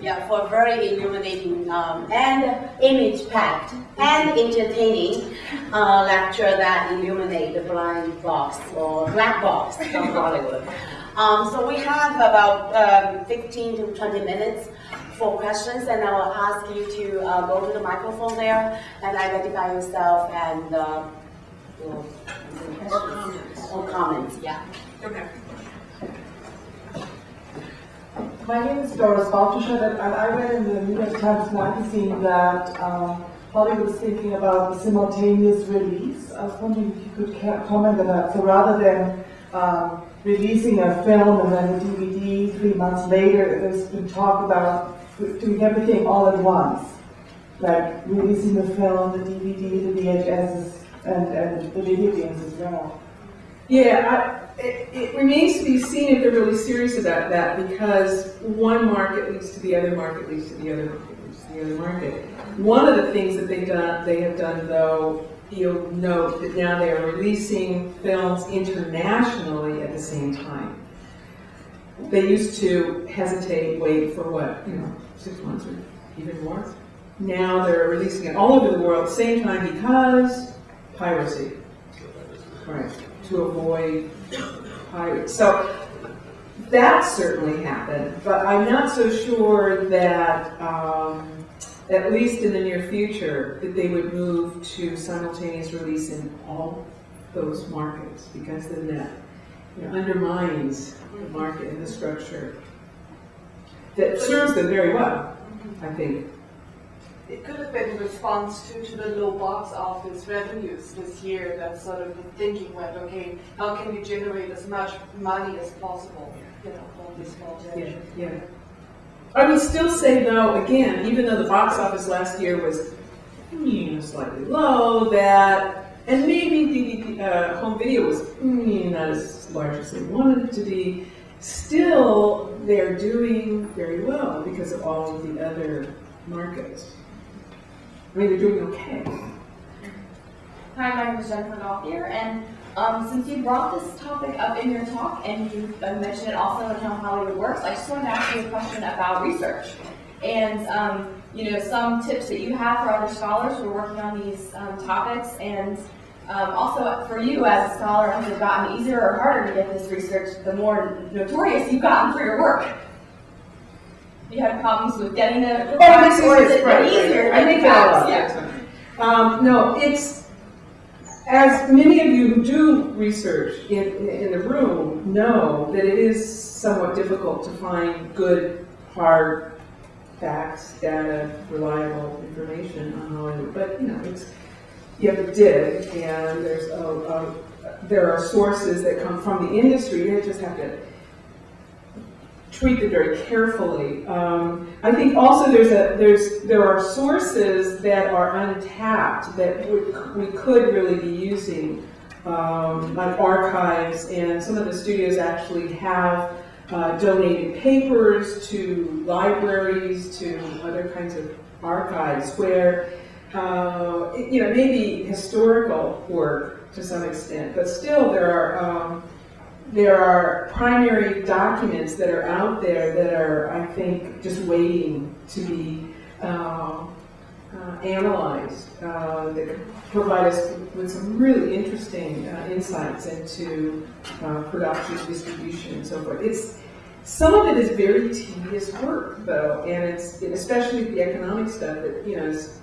Yeah, for very illuminating um, and image-packed and entertaining uh, lecture that illuminate the blind box or black box of Hollywood. Um, so we have about um, 15 to 20 minutes for questions, and I will ask you to uh, go to the microphone there and identify yourself and uh, or comments. Or comments, yeah. Okay. My name is Doris Baltusha, and I read in the New York Times Magazine that um, Hollywood is thinking about the simultaneous release. I was wondering if you could comment on that. So rather than um, releasing a film and then a DVD three months later, there's been talk about doing everything all at once, like releasing the film, the DVD, the VHS, and, and the video games as well. Yeah, I, it, it, remains to be seen if they're really serious about that because one market leads to the other market leads to the other market leads to the other market. One of the things that they've done, they have done though, you'll note that now they are releasing films internationally at the same time. They used to hesitate, wait for what, you know, six months or even more. Now they're releasing it all over the world at the same time because piracy. Right to avoid pirates. So that certainly happened, but I'm not so sure that, um, at least in the near future, that they would move to simultaneous release in all those markets, because then that undermines the market and the structure that serves them very well, I think it could have been in response to, to the low box office revenues this year that sort of the thinking went, okay, how can we generate as much money as possible, you know, on this small yeah, yeah. I would still say though, again, even though the box office last year was you know, slightly low, that, and maybe the uh, home video was mm, not as large as they wanted it to be, still they're doing very well because of all of the other markets. Mean, they're doing okay. Hi, my name is Jennifer Gauthier, and um, since you brought this topic up in your talk and you uh, mentioned it also in how Hollywood works, I just wanted to ask you a question about research and um, you know some tips that you have for other scholars who are working on these um, topics, and um, also for you as a scholar, has it gotten easier or harder to get this research the more notorious you've gotten for your work? You had problems with getting the, oh, or is it right, easier? I think that yeah. Um, no, it's as many of you who do research in, in the room know that it is somewhat difficult to find good, hard facts, data, reliable information on Hollywood. But you know, it's you have to dig, and there's a, a, there are sources that come from the industry. You just have to treat them very carefully. Um, I think also there's a there's there are sources that are untapped that we, we could really be using, um, like archives, and some of the studios actually have uh, donated papers to libraries, to other kinds of archives where. Uh, you know, maybe historical work to some extent, but still there are um, there are primary documents that are out there that are, I think, just waiting to be uh, uh, analyzed uh, that provide us with some really interesting uh, insights into uh, production, distribution, and so forth. It's some of it is very tedious work, though, and it's especially the economic stuff that you know is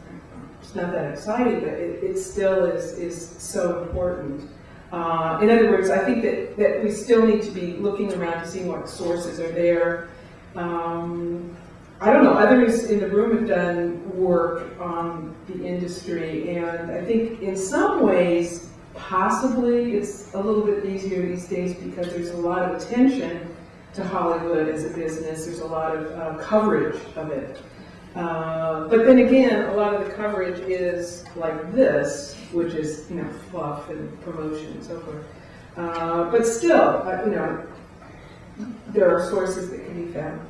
it's not that exciting, but it, it still is is so important. Uh, in other words, I think that, that we still need to be looking around to see what sources are there. Um, I don't know, others in the room have done work on the industry, and I think in some ways, possibly it's a little bit easier these days because there's a lot of attention to Hollywood as a business. There's a lot of uh, coverage of it. Uh, but then again, a lot of the coverage is like this, which is, you know, fluff and promotion and so forth. Uh, but still, uh, you know, there are sources that can be found.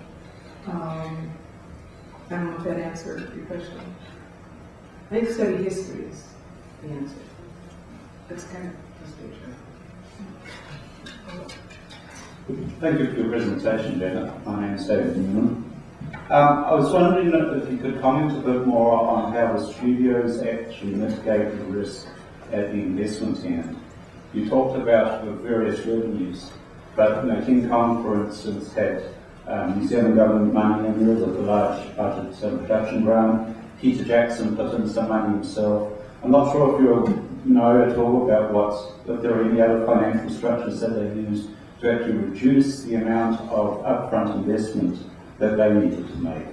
Um, I don't know if that answered your question. I think study history is the answer. That's kind of the stage. Thank you for your presentation, Janet. My name is David Newman. Um, I was wondering if you could comment a bit more on how the studios actually mitigate the risk at the investment end. You talked about the various revenues, but you know, King Kong, for instance, had um, New Zealand government money in there with a large budget um, production grant. Peter Jackson put in some money himself. I'm not sure if you know at all about what, if there are any other financial structures that they use to actually reduce the amount of upfront investment that they needed to make.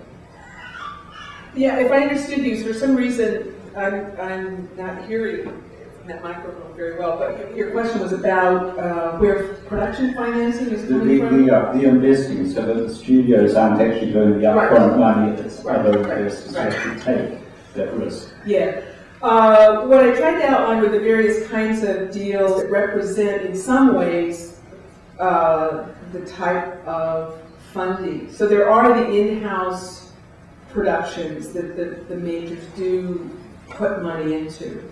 Yeah, if I understood you, for some reason, I'm, I'm not hearing that microphone very well, but your question was about uh, where production financing is The, coming the, from? the, uh, the investing, so that the studios aren't actually doing the Right. upfront money, it's Right, other right, investors right. actually take that risk. Yeah. Uh, what I tried to outline were the various kinds of deals that represent, in some ways, uh, the type of funding. So there are the in-house productions that the, the majors do put money into.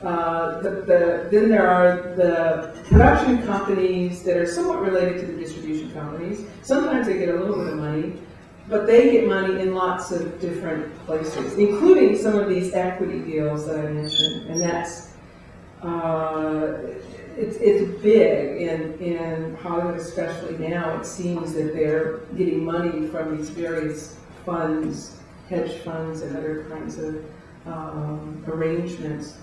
Uh, the, the, then there are the production companies that are somewhat related to the distribution companies. Sometimes they get a little bit of money, but they get money in lots of different places, including some of these equity deals that I mentioned. And that's, uh, it's, it's big in, in Hollywood, especially now. It seems that they're getting money from these various funds, hedge funds, and other kinds of um, arrangements.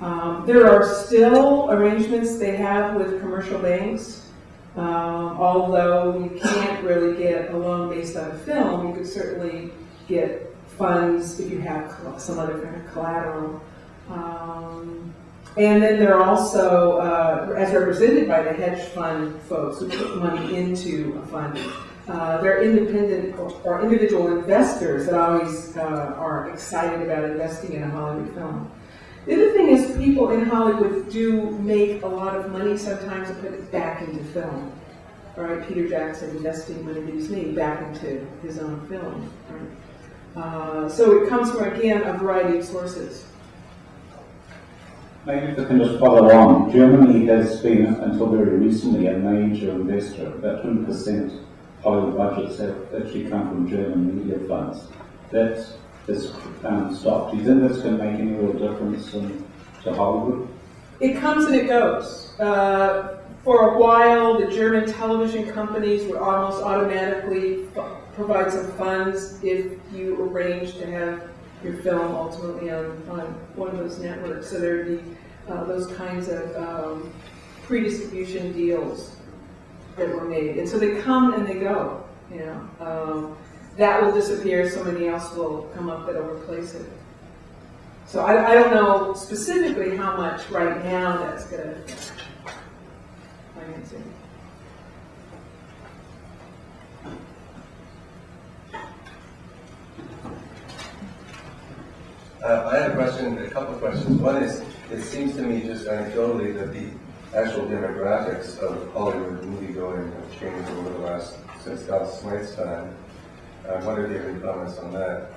Um, there are still arrangements they have with commercial banks. Um, although you can't really get a loan based on a film, you could certainly get funds if you have some other kind of collateral. Um, and then there are also, uh, as represented by the hedge fund folks who put money into a fund, uh, they're independent or, or individual investors that always uh, are excited about investing in a Hollywood film. The other thing is people in Hollywood do make a lot of money sometimes and put it back into film. All right, Peter Jackson investing money that he's made back into his own film. Right? Uh, so it comes from, again, a variety of sources. Maybe if I can just follow on, Germany has been, until very recently, a major investor. About 20% of Hollywood budgets have actually come from German media funds. That has um, stopped. Do you think that's going to make any real difference in, to Hollywood? It comes and it goes. Uh, for a while, the German television companies would almost automatically provide some funds if you arrange to have your film ultimately on, on one of those networks. So there'd be uh, those kinds of um, pre-distribution deals that were made. And so they come and they go, you know. Um, that will disappear, somebody else will come up that'll replace it. So I, I don't know specifically how much right now that's going to financing. Uh, I had a question, a couple of questions. One is, it seems to me just anecdotally that the actual demographics of Hollywood moviegoing have changed over the last, since Scott Smythe's time. I wonder if you have any comments on that.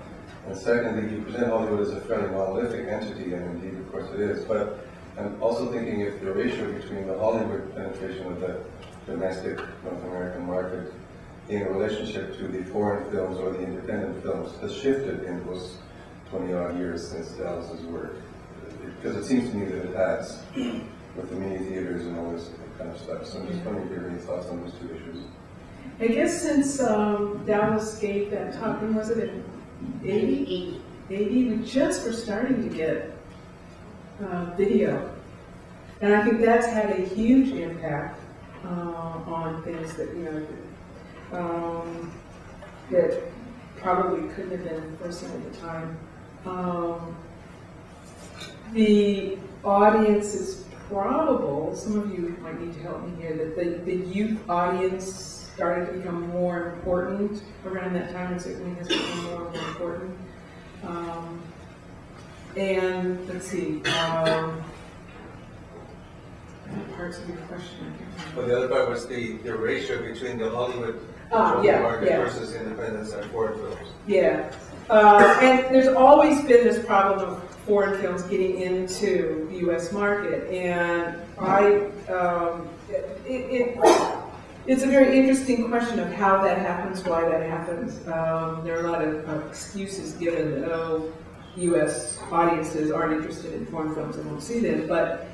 And secondly, you present Hollywood as a fairly monolithic entity, and indeed, of course, it is. But I'm also thinking if the ratio between the Hollywood penetration of the domestic North American market in relationship to the foreign films or the independent films has shifted in those 20 odd years since Dallas's work. Because it seems to me that it has with the mini theaters and all this kind of stuff. So I'm just wondering if you have any thoughts on those two issues. I guess since um, Dallas gave that talk, when was it, in 80? 80, we just were starting to get uh, video. And I think that's had a huge impact uh, on things that, you know, um, that probably couldn't have been foreseen at the time. Um, the audience is probable, some of you might need to help me here, that the, the youth audience started to become more important around that time, and certainly has become more and more important. Um, and let's see, um, parts of your question, I can't remember. But the other part was the, the ratio between the Hollywood Ah, yeah, market yeah. versus independence and foreign films. Yeah, uh, and there's always been this problem of foreign films getting into the U.S. market, and I, um, it, it, It's a very interesting question of how that happens, why that happens. Um, there are a lot of excuses given that, oh, U.S. audiences aren't interested in foreign films and won't see them, but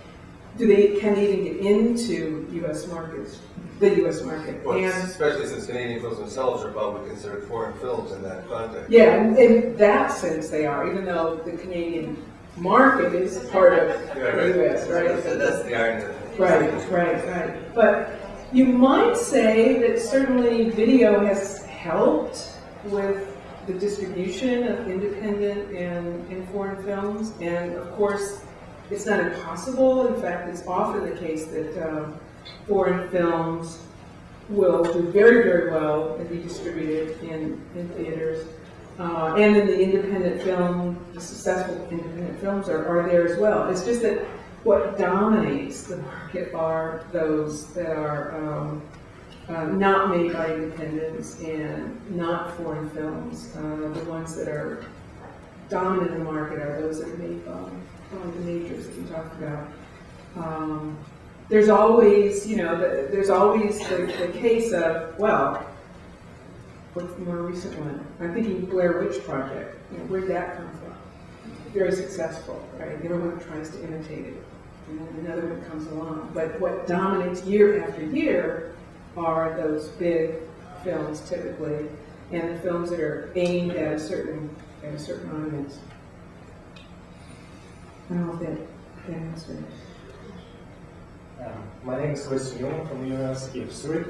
do they, can they even get into U.S. markets, the U.S. market? Well, And especially since Canadian films themselves are probably considered foreign films in that context. Yeah, in, in that sense they are, even though the Canadian market is part of Yeah, the US, right? So That's the irony. Right, right, right. But you might say that certainly video has helped with the distribution of independent and, and foreign films. And of course, it's not impossible. In fact, it's often the case that um, foreign films will do very, very well and be distributed in, in theaters. Uh, and then the independent film, the successful independent films are, are there as well. It's just that what dominates the market are those that are um, uh, not made by independents and not foreign films. Uh, the ones that are dominant in the market are those that are made by, by the majors that we talked about. Um, there's always, you know, the, there's always the, the case of, well, what's the more recent one? I'm thinking Blair Witch Project. You know, where'd that come from? Very successful, right? Everyone tries to imitate it. And then another one comes along. But what dominates year after year are those big films typically, and the films that are aimed at a certain, at a certain audience. I don't know if that. Um, My name is Chris Jung from the University of Zurich.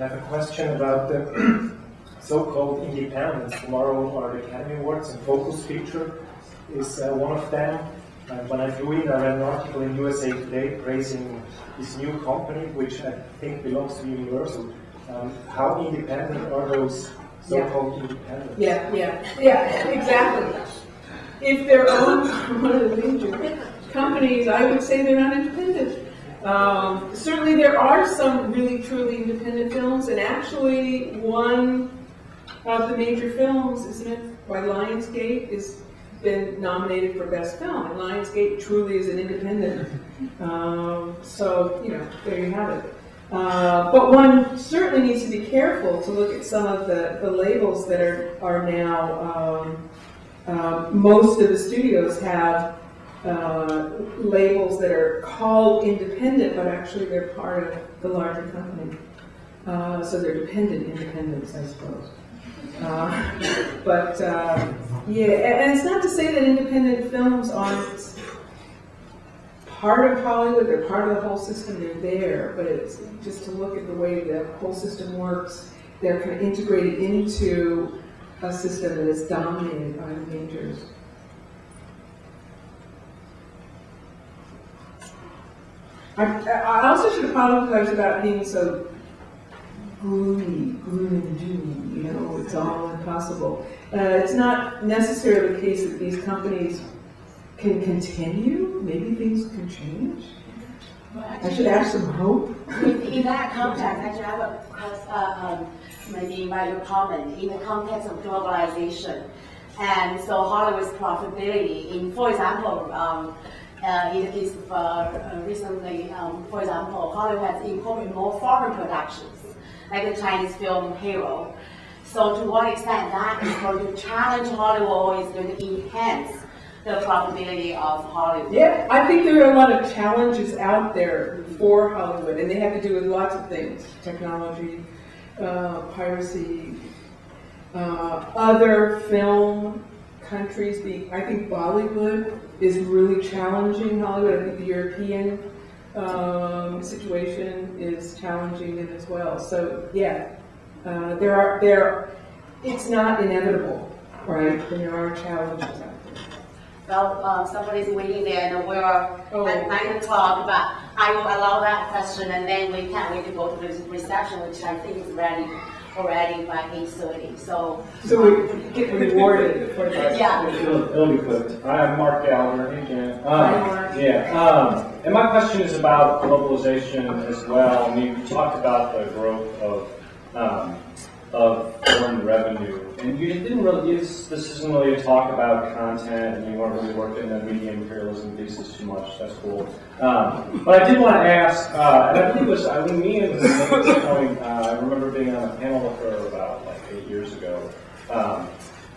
I have a question about the so-called independence. Tomorrow are the Academy Awards and Focus Feature is uh, one of them. And when I flew in, I read an article in USA Today praising this new company, which I think belongs to Universal. Um, how independent are those so-called independents? Yeah, yeah, yeah, exactly. If they're owned one of the major companies, I would say they're not independent. Um, certainly, there are some really truly independent films, and actually, one of the major films, isn't it, by Lionsgate, has been nominated for Best Film, and Lionsgate truly is an independent. Um, so, you know, there you have it. Uh, but one certainly needs to be careful to look at some of the, the labels that are, are now, um, uh, most of the studios have uh, labels that are called independent, but actually they're part of the larger company. Uh, so they're dependent independents, I suppose. Uh, but uh, yeah, and it's not to say that independent films aren't part of Hollywood, they're part of the whole system, they're there, but it's just to look at the way the whole system works, they're kind of integrated into a system that is dominated by the majors. I, I also should apologize about being so gloomy, gloom and doom, you know, it's all impossible. Uh, it's not necessarily the case that these companies can continue, maybe things can change. I should have some hope. In that context, actually, I have a, uh, um, maybe your comment, in the context of globalization. And so Hollywood's profitability in, for example, um, uh, in the case of, uh, recently, um, for example, Hollywood has incorporated more foreign productions, like the Chinese film Hero. So to what extent that is going to challenge Hollywood is going to enhance the profitability of Hollywood? Yeah, I think there are a lot of challenges out there for Hollywood, and they have to do with lots of things, technology, uh, piracy, uh, other film countries. The, I think Bollywood is really challenging Hollywood. I think the European um, situation is challenging it as well. So yeah, uh, there are there. It's not inevitable, right? There are challenges. Well, um, somebody's waiting there, and we're Oh. at nine o'clock, but I will allow that question, and then we can, we can go to the reception, which I think is ready, already by eight thirty, so. So we get rewarded for that. Yeah. It'll, it'll be quick. I'm Mark Gallagher, hey Jan. Hi, Um, Mark. Yeah, um, and my question is about globalization as well. I mean, you talked about the growth of, um, of foreign revenue and you didn't really, use, this isn't really a talk about content, and you weren't really working the media imperialism thesis too much, that's cool. Um, but I did want to ask, uh, and I believe it was, I mean, me and going, uh, I remember being on a panel with her about like eight years ago, um,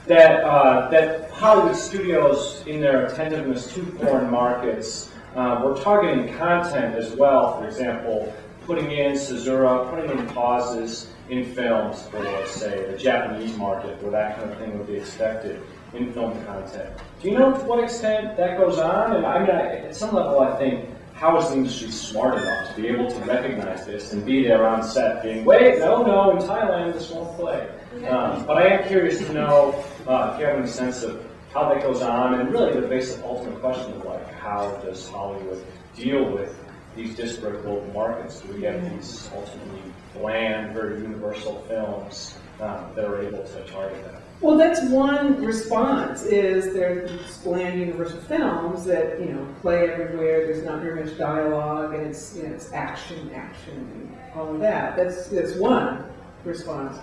that, uh, that Hollywood studios, in their attentiveness to foreign markets, uh, were targeting content as well, for example, putting in caesura, putting in pauses, in films for, say, the Japanese market, where that kind of thing would be expected in film content. Do you know to what extent that goes on? And I mean, I, at some level, I think, how is the industry smart enough to be able to recognize this and be there on set being, wait, no, no, in Thailand this won't play. Um, but I am curious to know uh, if you have any sense of how that goes on and really the basic ultimate question of like, how does Hollywood deal with these disparate global markets? We have these ultimately bland, very universal films um, that are able to target that. Well, that's one response, is there's bland universal films that, you know, play everywhere, there's not very much dialogue, and it's, you know, it's action, action, and all of that. That's, that's one response.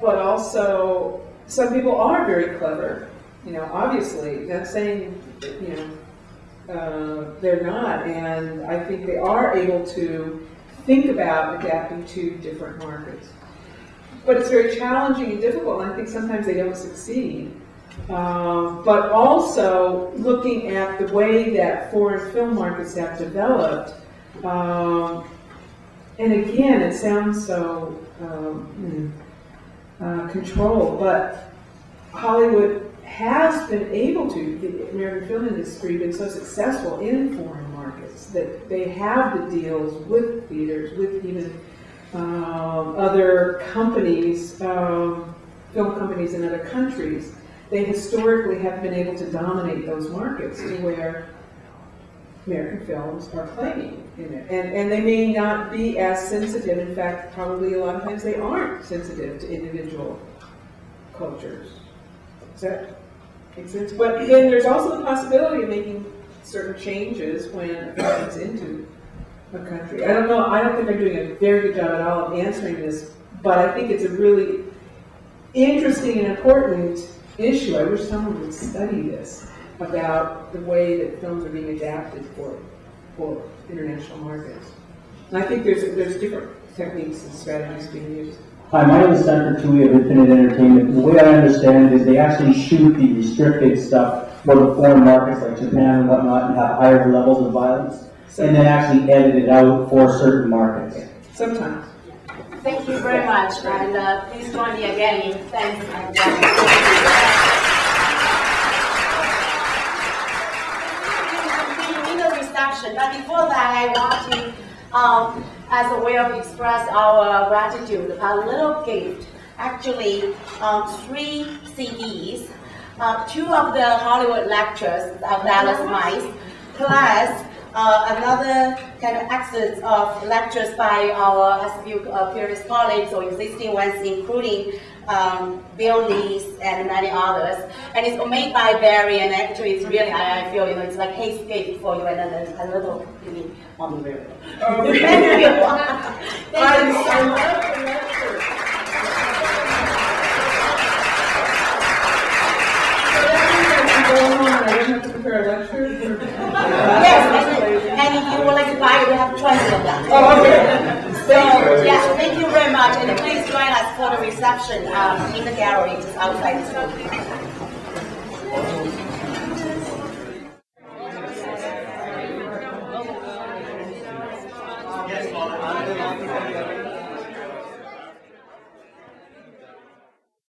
But also, some people are very clever, you know, obviously, not saying, you know, uh, they're not, and I think they are able to think about adapting to different markets. But it's very challenging and difficult, and I think sometimes they don't succeed. Um, but also looking at the way that foreign film markets have developed, um, and again, it sounds so um, hmm, uh, controlled, but Hollywood has been able to, the American film industry, been so successful in foreign markets that they have the deals with theaters, with even um, other companies, um, film companies in other countries. They historically have been able to dominate those markets to where American films are playing in it. And, and they may not be as sensitive. In fact, probably a lot of times they aren't sensitive to individual cultures. Is that Makes sense. But then there's also the possibility of making certain changes when it comes into a country. I don't know, I don't think I'm doing a very good job at all of answering this, but I think it's a really interesting and important issue. I wish someone would study this about the way that films are being adapted for, for international markets. And I think there's, there's different techniques and strategies being used. Hi, my name is Senator Tui of Infinite Entertainment. The way I understand it is they actually shoot the restricted stuff for the foreign markets like Japan and whatnot and have higher levels of violence, and then actually edit it out for certain markets. Sometimes. Thank you very much, and uh, please join me again in thanks and in the reception. But before that, I want to um, as a way of express our gratitude, a little gift. Actually, um, three CDs, uh, two of the Hollywood lectures of Dallas Smythe, plus uh, another kind of excerpts of lectures by our SFU uh, previous colleagues or existing ones, including um, Bill Lees and many others. And it's made by Barry, and actually it's really, I, I feel, you know, it's like haze skate for you, and then a little really on the river. Really? Thank you. Thank you so much. yes, and, and if you would like to buy it, we have 20 of them. Oh, okay. So, much, and please join us for the reception um, in the gallery just outside the school.